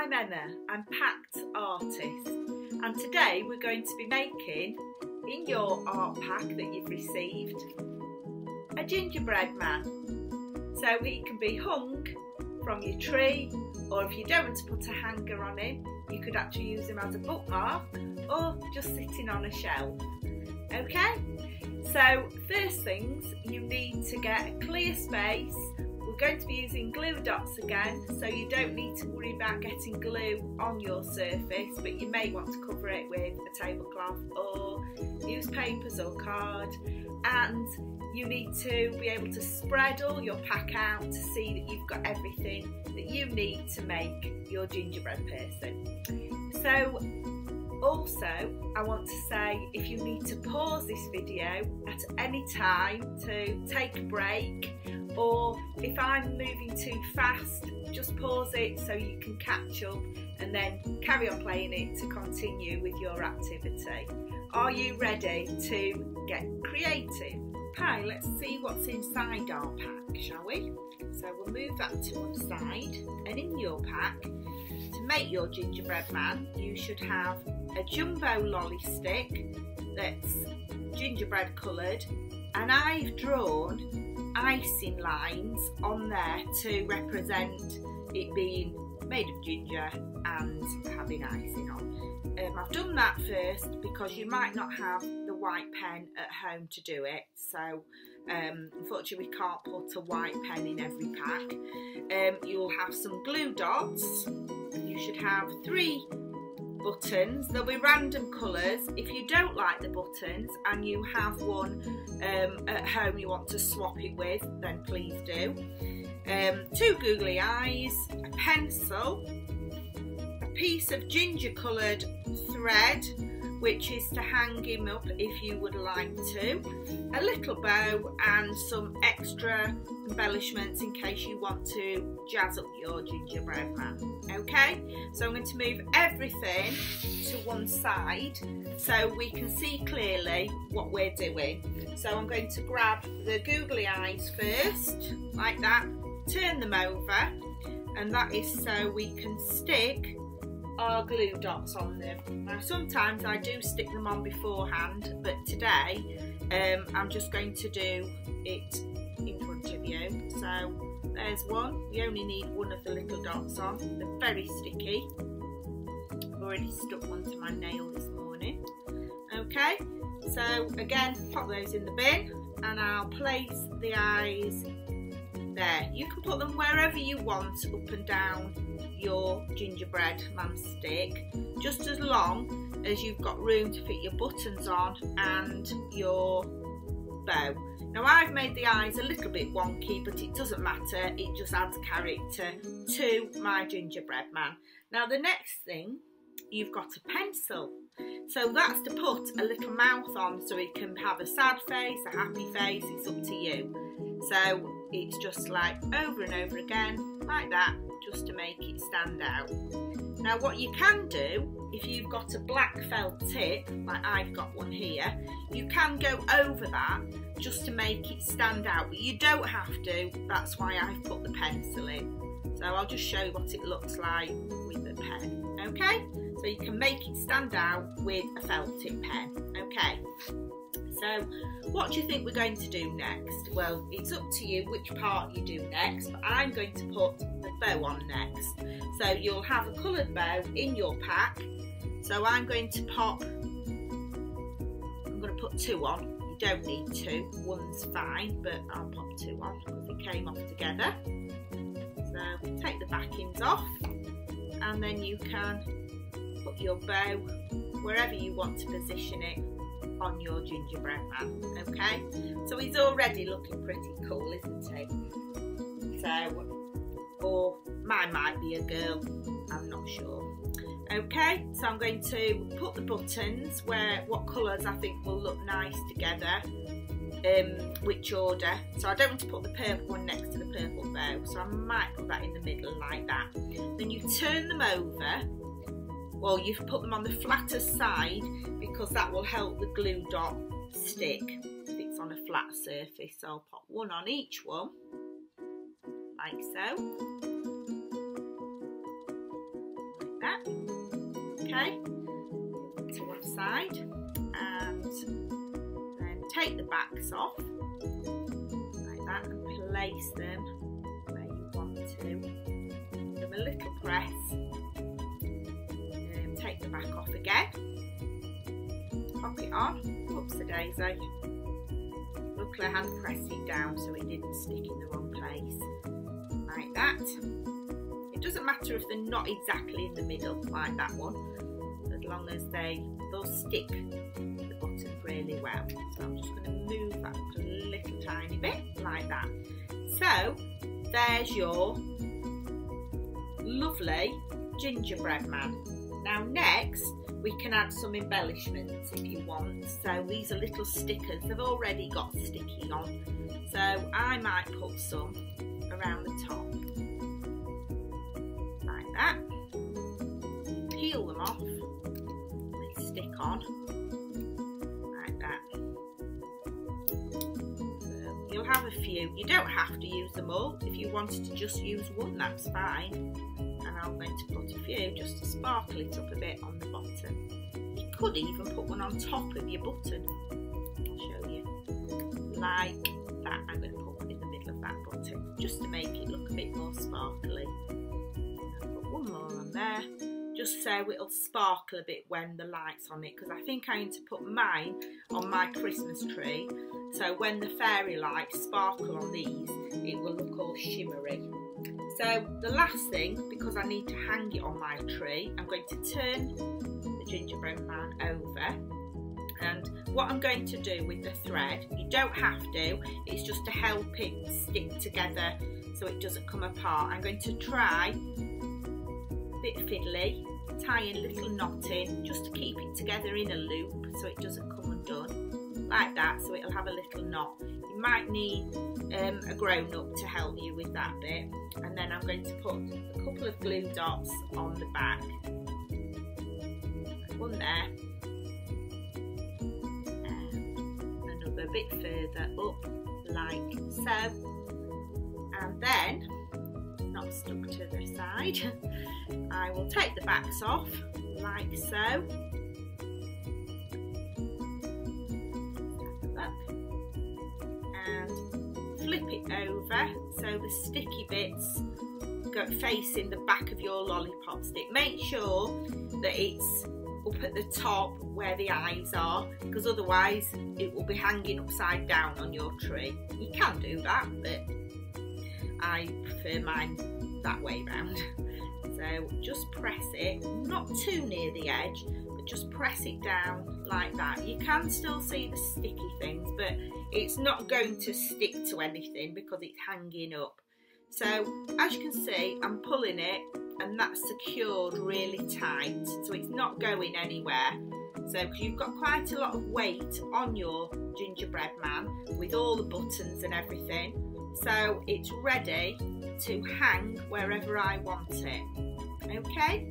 I'm Emma, I'm Pact Artist and today we're going to be making, in your art pack that you've received, a gingerbread man. So he can be hung from your tree or if you don't want to put a hanger on him, you could actually use him as a bookmark or just sitting on a shelf. Okay? So first things, you need to get a clear space going to be using glue dots again so you don't need to worry about getting glue on your surface but you may want to cover it with a tablecloth or newspapers or card and you need to be able to spread all your pack out to see that you've got everything that you need to make your gingerbread person. So also, I want to say if you need to pause this video at any time to take a break or if I'm moving too fast just pause it so you can catch up and then carry on playing it to continue with your activity. Are you ready to get creative? Okay, let's see what's inside our pack, shall we? So we'll move that to one side and in your pack, to make your gingerbread man, you should have a jumbo lolly stick that's gingerbread coloured and I've drawn icing lines on there to represent it being made of ginger and having icing on. Um, I've done that first because you might not have the white pen at home to do it so um, unfortunately we can't put a white pen in every pack. Um, you'll have some glue dots, you should have three buttons. There'll be random colours. If you don't like the buttons and you have one um, at home you want to swap it with, then please do. Um, two googly eyes, a pencil, a piece of ginger coloured thread which is to hang him up if you would like to, a little bow and some extra embellishments in case you want to jazz up your gingerbread man. Okay, so I'm going to move everything to one side so we can see clearly what we're doing. So I'm going to grab the googly eyes first, like that, turn them over, and that is so we can stick our glue dots on them. Now sometimes I do stick them on beforehand but today um, I'm just going to do it in front of you. So there's one, you only need one of the little dots on, they're very sticky. I've already stuck one to my nail this morning. Okay, so again pop those in the bin and I'll place the eyes there. You can put them wherever you want up and down your gingerbread man stick just as long as you've got room to fit your buttons on and your bow. Now I've made the eyes a little bit wonky but it doesn't matter, it just adds character to my gingerbread man. Now the next thing, you've got a pencil. So that's to put a little mouth on so it can have a sad face, a happy face, it's up to you. So it's just like over and over again, like that, just to make it stand out. Now what you can do, if you've got a black felt tip, like I've got one here, you can go over that just to make it stand out, but you don't have to, that's why I've put the pencil in. So I'll just show you what it looks like with the pen, okay? So you can make it stand out with a felt tip pen, okay? So what do you think we're going to do next? Well, it's up to you which part you do next, but I'm going to put the bow on next. So you'll have a coloured bow in your pack. So I'm going to pop, I'm going to put two on. You don't need two, one's fine, but I'll pop two on because they came off together. So take the backings off and then you can put your bow wherever you want to position it on your gingerbread man, okay? So he's already looking pretty cool, isn't he? So, or mine might be a girl, I'm not sure. Okay, so I'm going to put the buttons where what colours I think will look nice together, um, which order. So I don't want to put the purple one next to the purple bow, so I might put that in the middle like that. Then you turn them over well you've put them on the flatter side because that will help the glue dot stick if it's on a flat surface so I'll pop one on each one like so like that. Okay, to one side and then take the backs off like that and place them where you want to. Give them a little press. The back off again. Pop it on. Whoops a daisy. Luckily I had pressing down so it didn't stick in the wrong place. Like that. It doesn't matter if they're not exactly in the middle like that one, as long as they they'll stick the bottom really well. So I'm just going to move that a little tiny bit like that. So there's your lovely gingerbread man. Now next we can add some embellishments if you want. So these are little stickers, they've already got sticky on. So I might put some around the top like that. Peel them off. They stick on like that. So you'll have a few. You don't have to use them all. If you wanted to just use one, that's fine. I'm going to put a few just to sparkle it up a bit on the bottom. You could even put one on top of your button. I'll show you. Like that. I'm going to put one in the middle of that button just to make it look a bit more sparkly put one more on there just so it'll sparkle a bit when the light's on it because I think I need to put mine on my Christmas tree so when the fairy lights sparkle on these it will look all shimmery. So the last thing, because I need to hang it on my tree, I'm going to turn the gingerbread man over and what I'm going to do with the thread, you don't have to, it's just to help it stick together so it doesn't come apart. I'm going to try a bit fiddly, tie a little knot in just to keep it together in a loop so it doesn't come undone like that so it'll have a little knot. You might need um, a grown up to help you with that bit and then I'm going to put a couple of glue dots on the back. One there and another bit further up like so and then not stuck to the side I will take the backs off like so. Over so the sticky bits go facing the back of your lollipop stick. Make sure that it's up at the top where the eyes are because otherwise it will be hanging upside down on your tree. You can do that but I prefer mine that way round. So just press it, not too near the edge, just press it down like that. You can still see the sticky things, but it's not going to stick to anything because it's hanging up. So as you can see, I'm pulling it and that's secured really tight, so it's not going anywhere. So you've got quite a lot of weight on your gingerbread man with all the buttons and everything. So it's ready to hang wherever I want it okay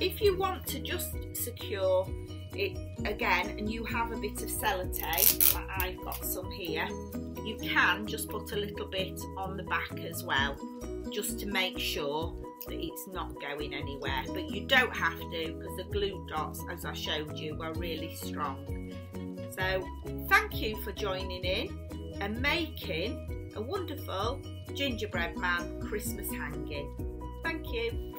if you want to just secure it again and you have a bit of sellotape like I've got some here you can just put a little bit on the back as well just to make sure that it's not going anywhere. But you don't have to because the glue dots as I showed you are really strong. So thank you for joining in and making a wonderful gingerbread man Christmas hanging. Thank you